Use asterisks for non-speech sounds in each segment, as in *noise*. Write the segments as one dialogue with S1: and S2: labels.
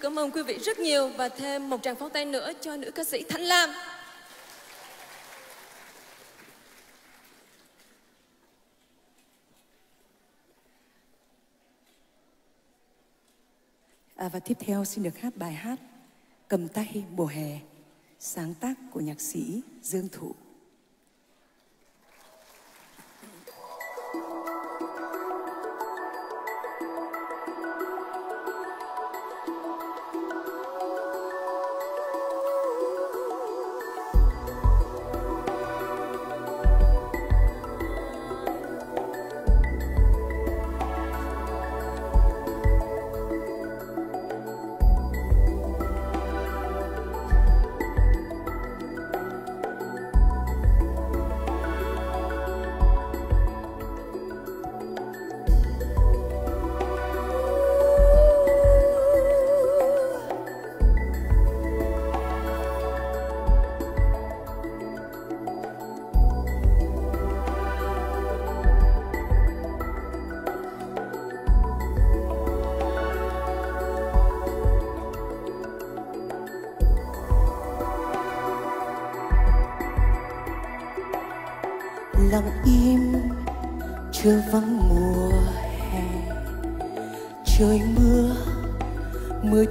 S1: cảm ơn quý vị rất nhiều và thêm một tràng pháo tay nữa cho nữ ca sĩ Thanh Lam.
S2: À, và tiếp theo xin được hát bài hát Cầm tay mùa hè, sáng tác của nhạc sĩ Dương Thụ.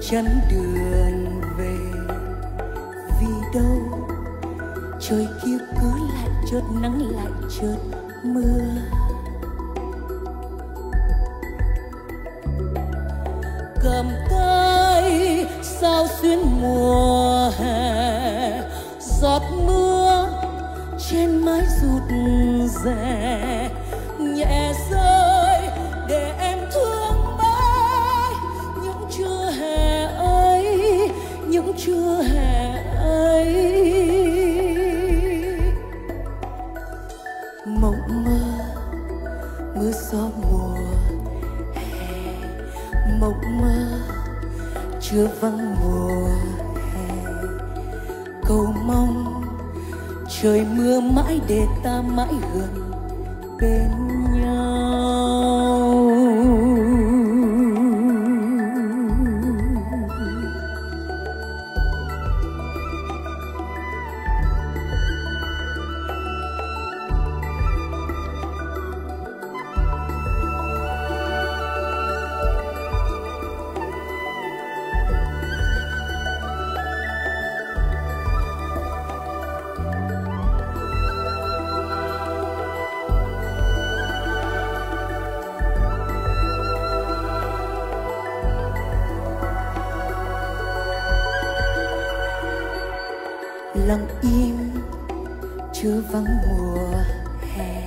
S2: chân đường.
S1: Mãi
S2: hương lặng im chưa vắng mùa hè.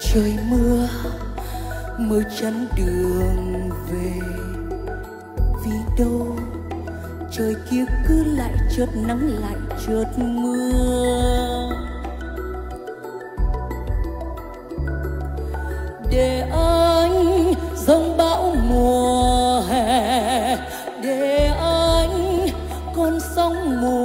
S2: Trời mưa mưa chắn đường về. Vì đâu trời kia cứ lại chợt nắng lại chợt mưa.
S1: Để anh dòng bão mùa hè, để anh con sóng mùa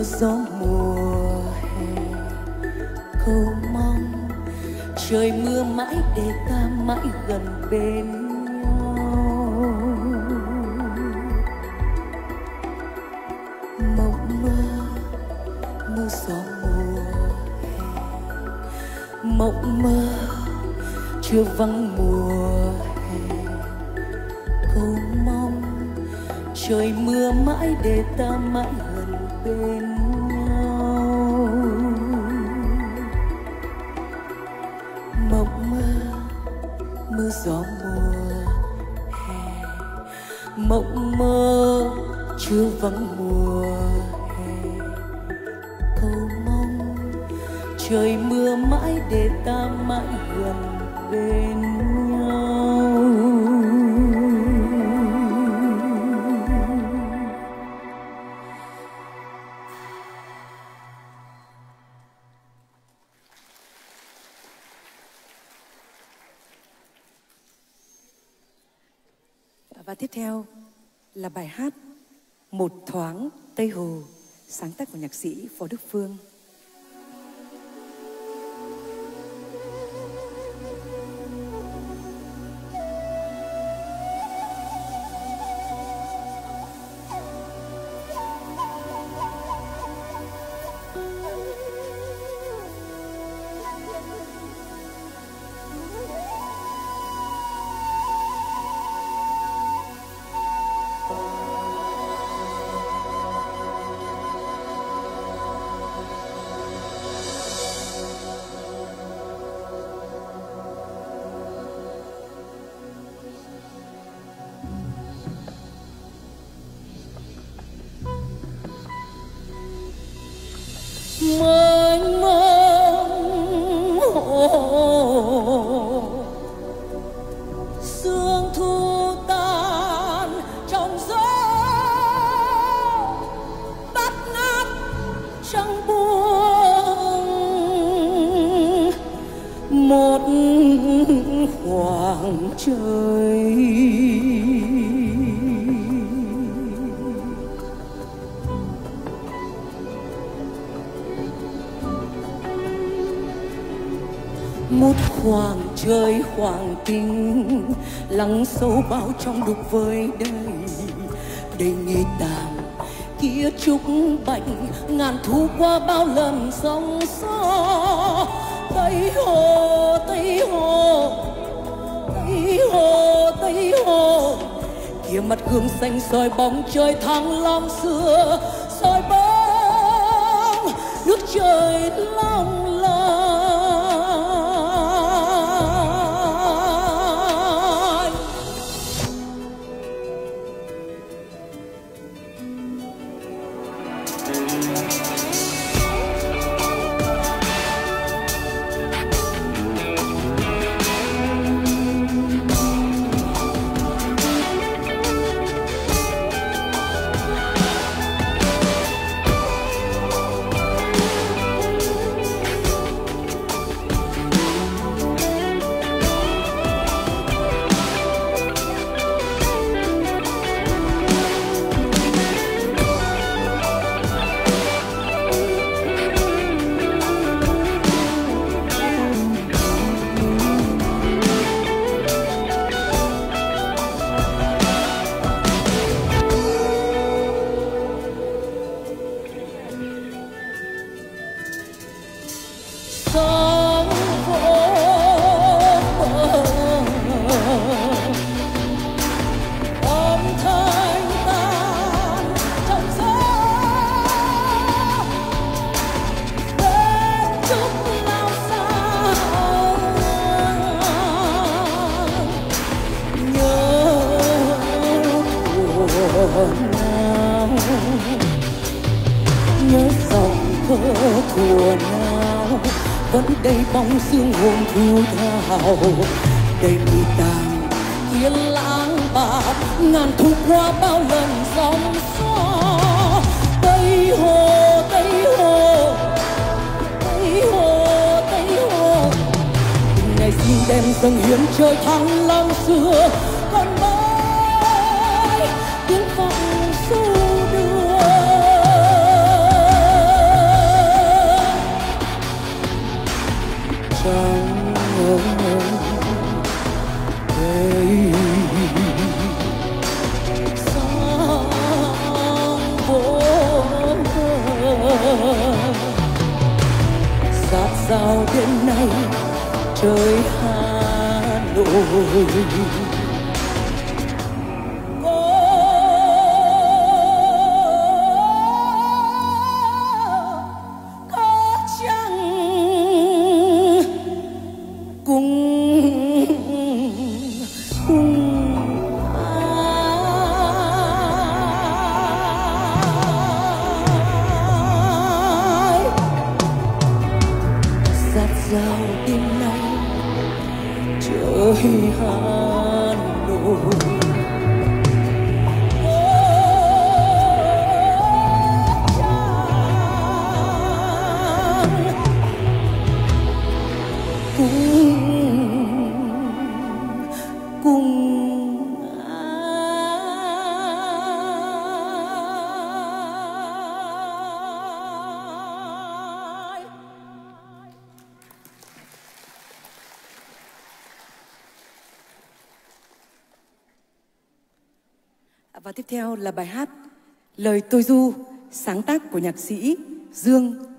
S2: mưa gió mùa hè, cầu mong trời mưa mãi để ta mãi gần bên nhau. Mộng mơ, mưa gió mùa hè, mộng mơ, chưa vắng mùa hè. Cầu mong trời mưa mãi để ta mãi bên nhau. Mộng mơ, mưa gió mùa hè. Mộng mơ chưa vắng mùa hè. Cầu mong trời mưa mãi để ta mãi gần bên là bài hát Một thoáng Tây Hồ, sáng tác của nhạc sĩ Phó Đức Phương. Một khoảng trời khoảng tình lắng sâu bao trong đục với đây đầy nghề tàn kia trúc bạch, ngàn thu qua bao lần sóng gió. Tây hồ tây hồ tây hồ tây hồ. Kia mặt gương xanh soi bóng trời thăng long xưa, soi bóng nước trời long Và tiếp theo là bài hát Lời tôi du, sáng tác của nhạc sĩ Dương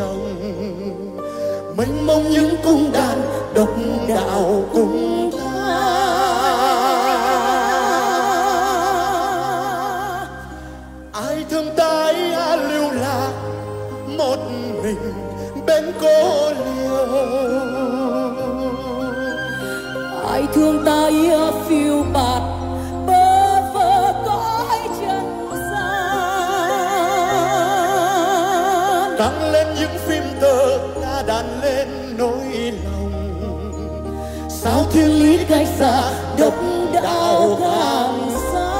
S3: sông mênh mông những cung đàn độc đạo cùng cách xa độc đạo càng xa.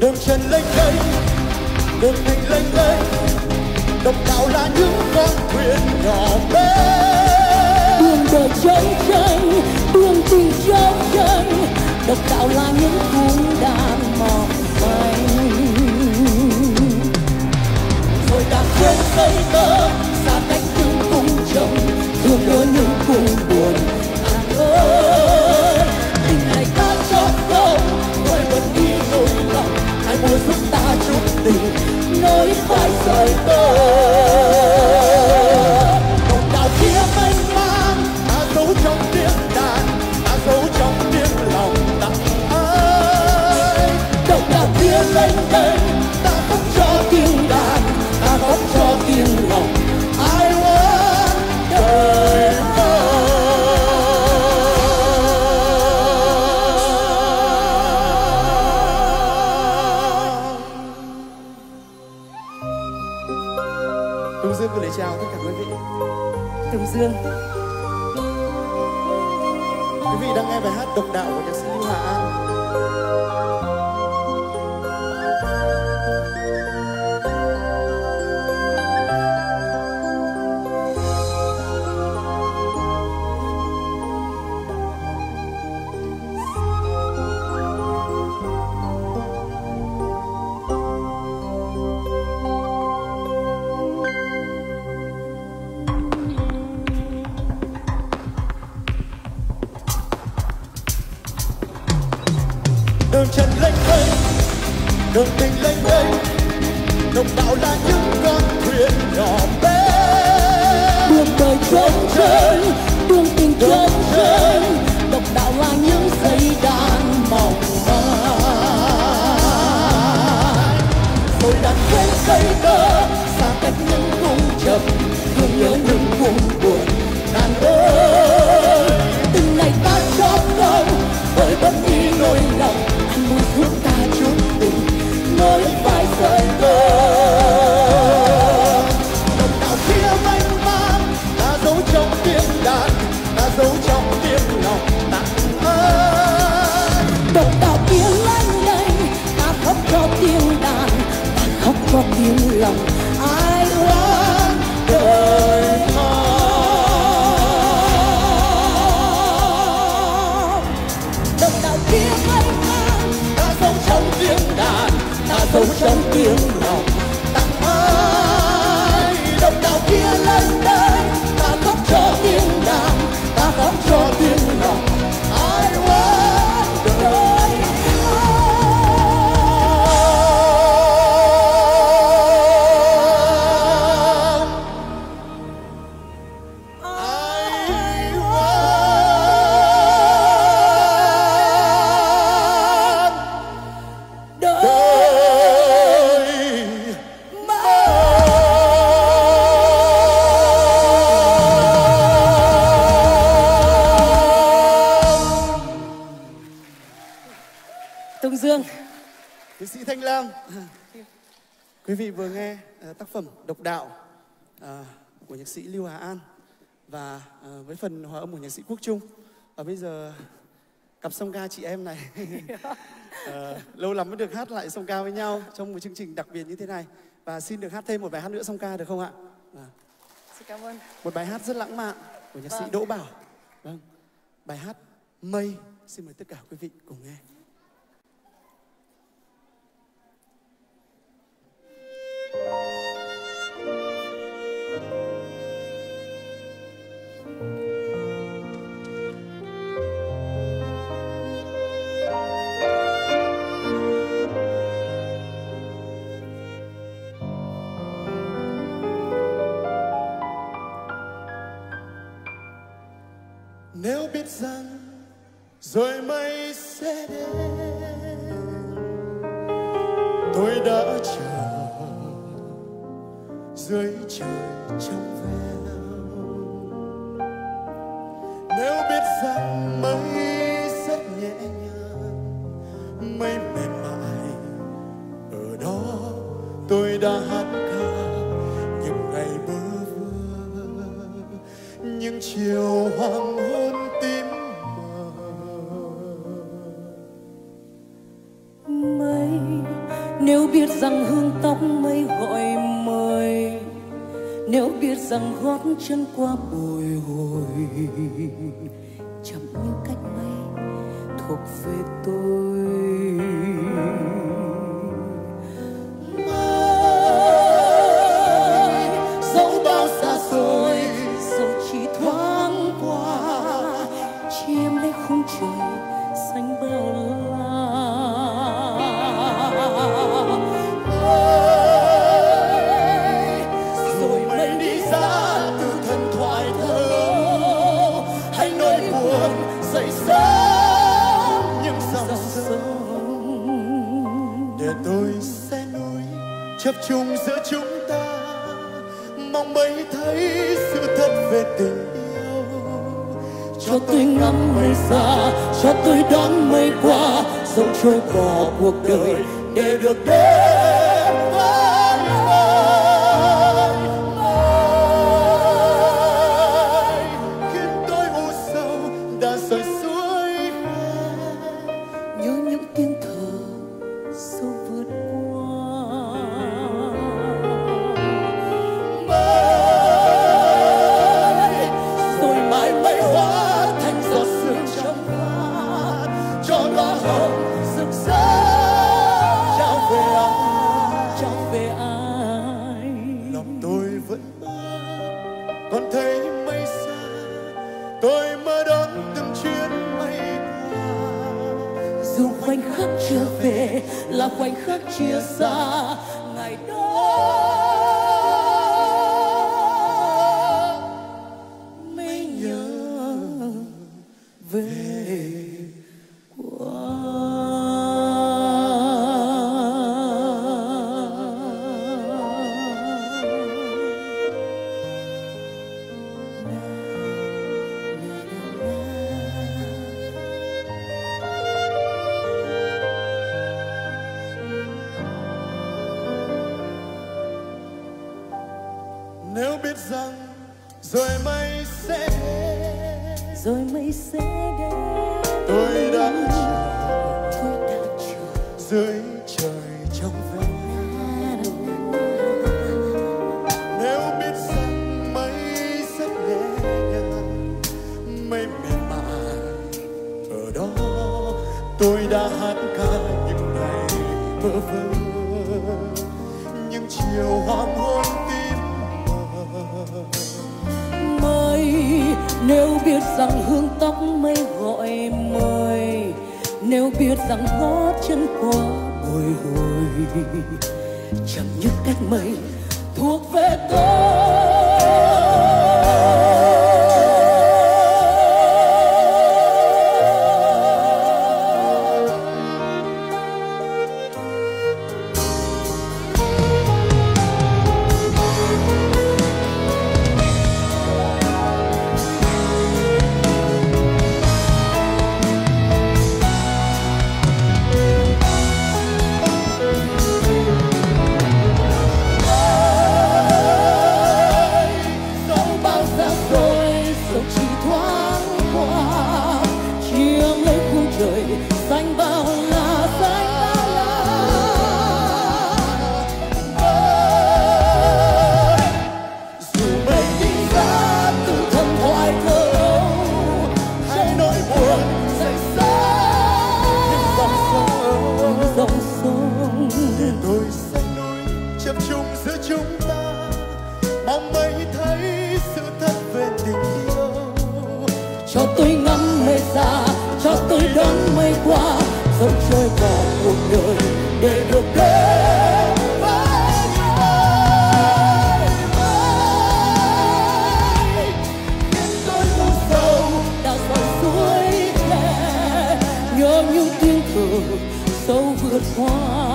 S3: Đường trần lênh đênh đường thành lênh đênh độc đạo là những con thuyền nhỏ bé.
S2: Đường đời trống tranh đường tình trống tranh độc đạo là những
S3: خيطان đường trần lênh đênh đường tình lênh đênh độc đạo là những con thuyền nhỏ bé.
S2: Đường đời trống trơn đường tình trống trơn độc đạo là những dây đàn mỏng manh
S3: rồi đặt trên cây tơ
S2: ta
S3: trong tiếng lòng sĩ Lưu Hà An và uh, với phần hòa âm của nhạc sĩ Quốc Trung. Và bây giờ cặp song ca chị em này uh, *laughs* lâu lắm mới được hát lại song ca với nhau trong một chương trình đặc biệt như thế này và xin được hát thêm một bài hát nữa song ca được không ạ? À.
S2: Xin cảm ơn.
S3: Một bài hát rất lãng mạn của nhạc
S2: vâng.
S3: sĩ Đỗ Bảo. Vâng. Bài hát Mây. Xin mời tất cả quý vị cùng nghe. fortune justiça. tôi đã hát ca những ngày mơ vơ. Những chiều hoàng hôn tim mờ.
S2: Mây nếu biết rằng hương tóc mây gọi mời, nếu biết rằng gót chân quá bồi hồi, chẳng những cách mây thuộc về tôi. Sống trôi bỏ cuộc đời để được đến. Với người Biết tôi buồn sâu đã dòng suối trẻ nhớ những tiếng cười sâu vượt qua.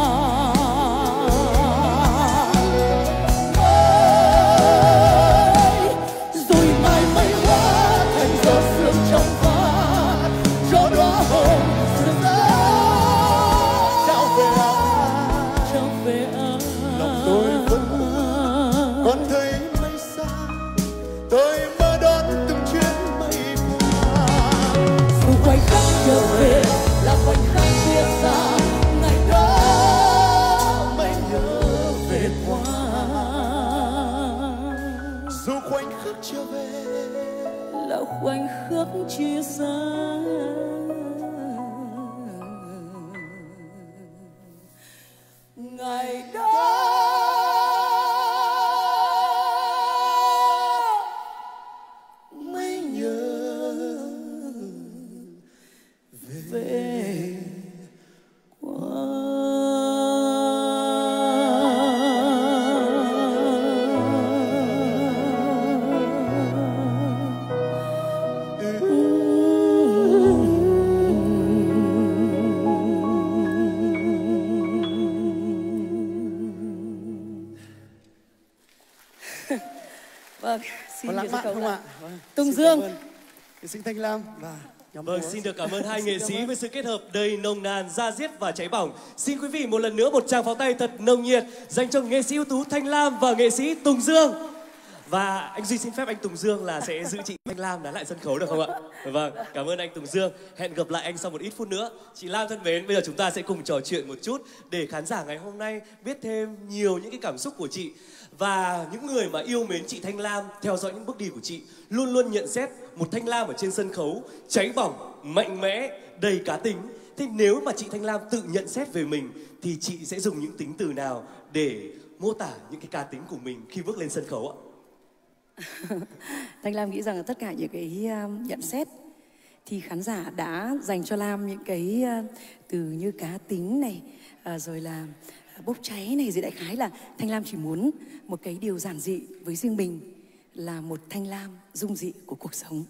S2: Khoảnh khắc chia xa
S3: thanh lam và nhóm
S4: Vâng, xin được cảm ơn hai nghệ sĩ với sự kết hợp đầy nồng nàn, da diết và cháy bỏng. Xin quý vị một lần nữa một tràng pháo tay thật nồng nhiệt dành cho nghệ sĩ ưu tú Thanh Lam và nghệ sĩ Tùng Dương. Và anh Duy xin phép anh Tùng Dương là sẽ giữ chị Thanh Lam đá lại sân khấu được không ạ? Vâng, cảm ơn anh Tùng Dương. Hẹn gặp lại anh sau một ít phút nữa. Chị Lam thân mến, bây giờ chúng ta sẽ cùng trò chuyện một chút để khán giả ngày hôm nay biết thêm nhiều những cái cảm xúc của chị. Và những người mà yêu mến chị Thanh Lam, theo dõi những bước đi của chị, luôn luôn nhận xét một Thanh Lam ở trên sân khấu cháy bỏng, mạnh mẽ, đầy cá tính. Thế nếu mà chị Thanh Lam tự nhận xét về mình thì chị sẽ dùng những tính từ nào để mô tả những cái cá tính của mình khi bước lên sân khấu ạ? *laughs*
S2: Thanh Lam nghĩ rằng là tất cả những cái um, nhận xét thì khán giả đã dành cho Lam những cái uh, từ như cá tính này ờ, rồi là bốc cháy này gì đại khái là Thanh Lam chỉ muốn một cái điều giản dị với riêng mình là một Thanh Lam dung dị của cuộc sống.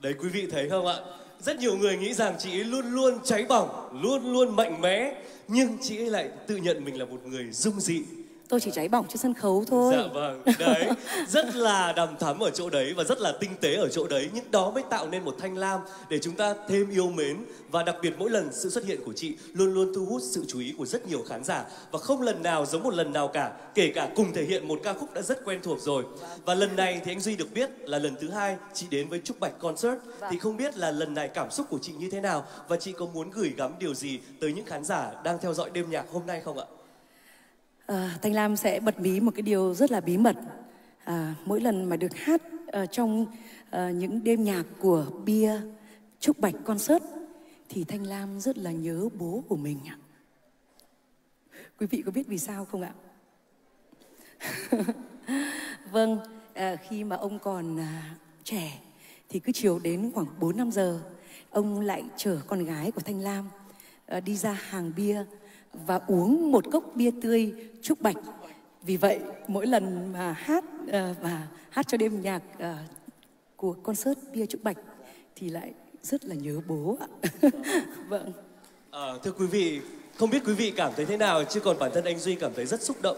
S4: Đấy quý vị thấy không ạ? Rất nhiều người nghĩ rằng chị ấy luôn luôn cháy bỏng, luôn luôn mạnh mẽ Nhưng chị ấy lại tự nhận mình là một người dung dị
S2: Tôi chỉ cháy bỏng trên sân khấu thôi.
S4: Dạ vâng, đấy. Rất là đầm thắm ở chỗ đấy và rất là tinh tế ở chỗ đấy. Nhưng đó mới tạo nên một thanh lam để chúng ta thêm yêu mến. Và đặc biệt mỗi lần sự xuất hiện của chị luôn luôn thu hút sự chú ý của rất nhiều khán giả. Và không lần nào giống một lần nào cả Kể cả cùng thể hiện một ca khúc đã rất quen thuộc rồi. Và lần này thì anh Duy được biết là lần thứ hai chị đến với Trúc Bạch Concert. Thì không biết là lần này cảm xúc của chị như thế nào Và chị có muốn gửi gắm điều gì tới những khán giả đang theo dõi đêm nhạc hôm nay không ạ?
S2: À, Thanh Lam sẽ bật mí một cái điều rất là bí mật. À, mỗi lần mà được hát ờ, trong ờ, những đêm nhạc của Bia Trúc Bạch Concert thì Thanh Lam rất là nhớ bố của mình ạ. Quý vị có biết vì sao không ạ? *laughs* vâng, à, khi mà ông còn à, trẻ thì cứ chiều đến khoảng 4 5 giờ ông lại chở con gái của Thanh Lam à, đi ra hàng bia và uống một cốc bia tươi trúc bạch. Vì vậy mỗi lần mà hát ờ, và hát cho đêm nhạc à, của concert bia trúc bạch thì lại rất là nhớ bố ạ. *laughs* vâng.
S4: À, thưa quý vị, không biết quý vị cảm thấy thế nào chứ còn bản thân anh Duy cảm thấy rất xúc động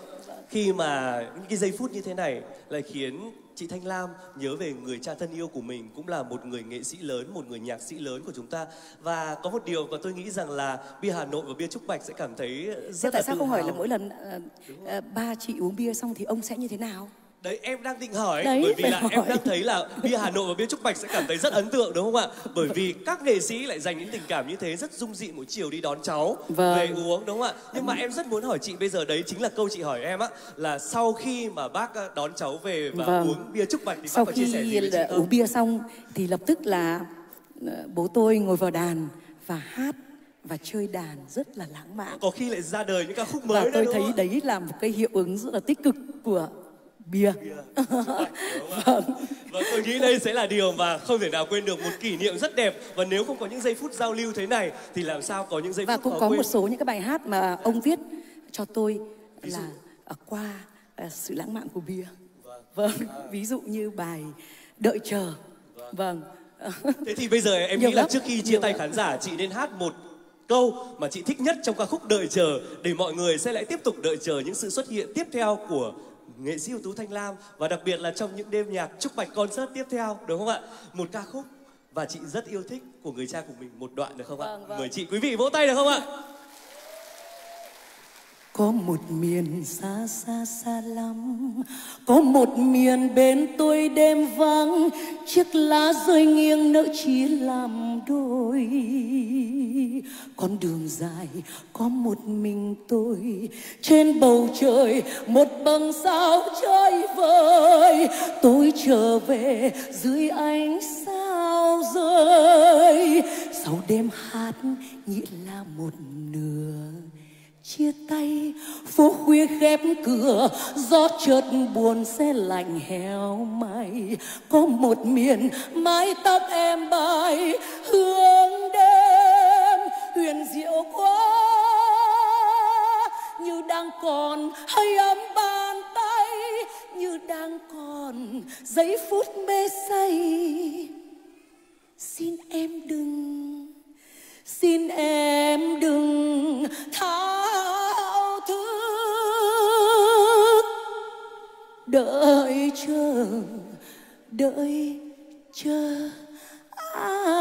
S4: khi mà những cái giây phút như thế này lại khiến chị Thanh Lam nhớ về người cha thân yêu của mình cũng là một người nghệ sĩ lớn, một người nhạc sĩ lớn của chúng ta. Và có một điều mà tôi nghĩ rằng là bia Hà Nội và bia Trúc Bạch sẽ cảm thấy
S2: Thế
S4: rất
S2: tại
S4: là
S2: sao
S4: tự
S2: không hỏi là mỗi lần à, à, ba chị uống bia xong thì ông sẽ như thế nào?
S4: Đấy em đang định hỏi
S2: Đấy,
S4: bởi vì là em
S2: hỏi.
S4: đang thấy là bia Hà Nội và bia Trúc Bạch sẽ cảm thấy rất ấn tượng đúng không ạ? Bởi vì các nghệ sĩ lại dành những tình cảm như thế rất dung dị mỗi chiều đi đón cháu
S2: Vâng.
S4: về uống đúng không ạ? Nhưng mà em rất muốn hỏi chị bây giờ đấy chính là câu chị hỏi em á là sau khi mà bác ờ, đón cháu về và
S2: Vâng.
S4: uống bia Trúc Bạch thì
S2: Sau
S4: bác có chia sẻ
S2: khi
S4: gì với chị không?
S2: uống bia xong thì lập tức là ờ, bố tôi ngồi vào đàn và hát và chơi đàn rất là lãng mạn.
S4: Có khi lại ra đời những ca khúc mới
S2: Và tôi thấy
S4: không
S2: đấy là một cái hiệu ứng rất là tích cực của bia.
S4: Vâng. Tôi nghĩ đây sẽ là điều mà không thể nào quên được một kỷ niệm rất đẹp. Và nếu không có những giây phút giao lưu thế này thì làm sao có những giây
S2: và
S4: phút
S2: cũng có
S4: quên?
S2: một số những cái bài hát mà ông viết cho tôi là ờ, qua ờ, sự lãng mạn của bia. Vâng. Ví dụ như bài đợi chờ. Vâng.
S4: Thế thì bây giờ em
S2: Nhiều
S4: nghĩ là trước khi chia
S2: nhiều
S4: tay
S2: lắm.
S4: khán giả chị nên hát một câu mà chị thích nhất trong ca khúc đợi chờ để mọi người sẽ lại tiếp tục đợi chờ những sự xuất hiện tiếp theo của nghệ sĩ ưu tú thanh lam và đặc biệt là trong những đêm nhạc trúc bạch concert tiếp theo đúng không ạ? Một ca khúc và chị rất yêu thích của người cha của mình một đoạn được không ạ?
S2: Vâng, vâng.
S4: mời chị quý vị vỗ tay được không ạ
S2: có một miền xa xa xa lắm, Có một miền bên tôi đêm vắng. Chiếc lá rơi nghiêng nỡ chỉ làm đôi. Con đường dài, có một mình tôi. Trên bầu trời, một bầng sao chơi vơi Tôi trở về dưới ánh sao rơi. Sau đêm hát, nghĩa là một nửa chia tay. Phố khuya khép cửa, gió chợt buồn xe lạnh héo may có một miền mái tóc em bay hương đêm huyền diệu quá. Như đang còn hơi ấm bàn tay, như đang còn giây phút mê say. Xin em đừng xin em đừng thao thức. Đợi chờ đợi chờ ai.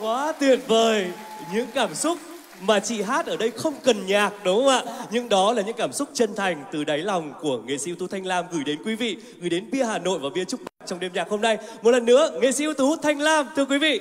S4: Quá tuyệt vời. Những cảm xúc mà chị hát ở đây không cần nhạc đúng không ạ? Nhưng đó là những cảm xúc chân thành từ đáy lòng của nghệ sĩ ưu tú Thanh Lam gửi đến quý vị, gửi đến Bia Hà Nội và Bia Trúc trong đêm nhạc hôm nay. Một lần nữa, nghệ sĩ ưu tú Thanh Lam thưa quý vị.